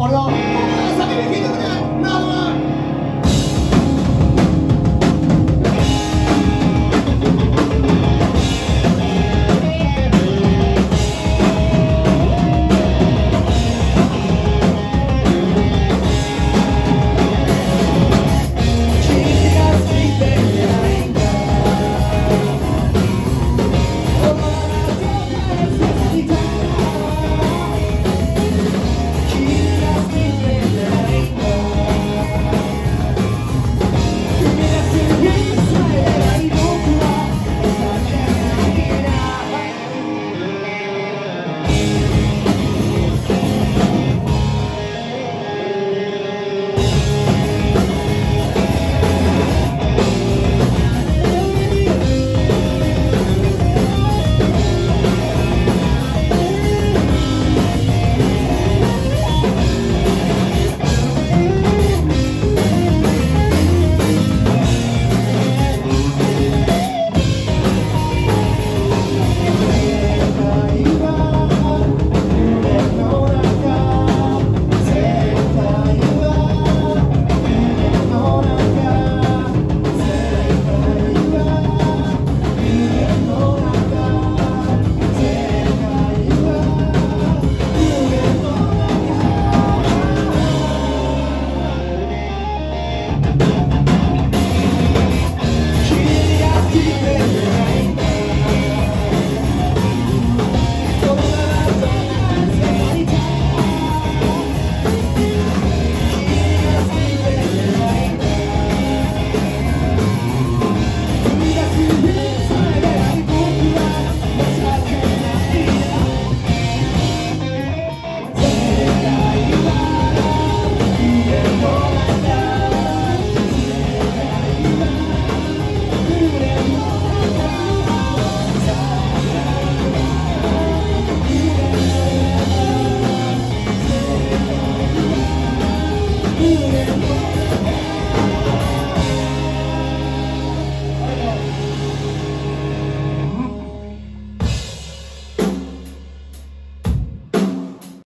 Allah Sakit Yeah.